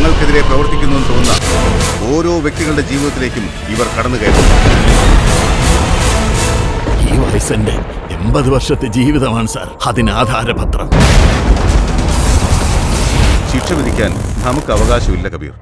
തങ്ങൾക്കെതിരെ പ്രവർത്തിക്കുന്നുവെന്ന് തോന്നുന്ന ഓരോ വ്യക്തികളുടെ ജീവിതത്തിലേക്കും ഇവർ കടന്നു കയറുന്നു ഈ വയസ്സെന്റെ എൺപത് വർഷത്തെ ജീവിതമാണ് സാർ. അതിന് ആധാരപത്രം. ശിക്ഷ വിധിക്കാൻ നമുക്ക് അവകാശമില്ല കബീർ.